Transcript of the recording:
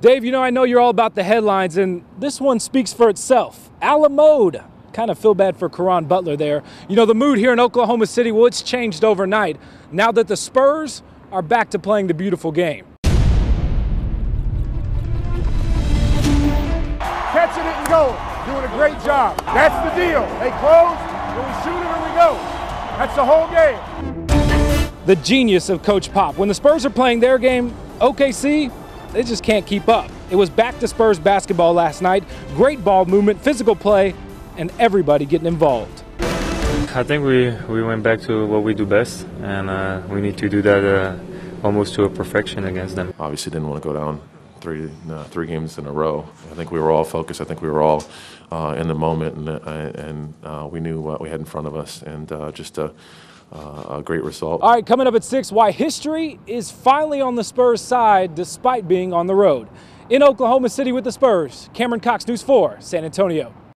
Dave, you know, I know you're all about the headlines, and this one speaks for itself. Alamode. Kind of feel bad for Caron Butler there. You know, the mood here in Oklahoma City, well, it's changed overnight now that the Spurs are back to playing the beautiful game. Catching it and going. Doing a great job. That's the deal. They close, and we shoot it and we go. That's the whole game. The genius of Coach Pop. When the Spurs are playing their game, OKC, they just can't keep up. It was back to Spurs basketball last night. Great ball movement, physical play, and everybody getting involved. I think we, we went back to what we do best, and uh, we need to do that uh, almost to a perfection against them. Obviously, didn't want to go down three uh, three games in a row. I think we were all focused. I think we were all uh, in the moment, and, uh, and uh, we knew what we had in front of us, and just a, a great result. All right, coming up at six, why history is finally on the Spurs side despite being on the road. In Oklahoma City with the Spurs, Cameron Cox, News 4, San Antonio.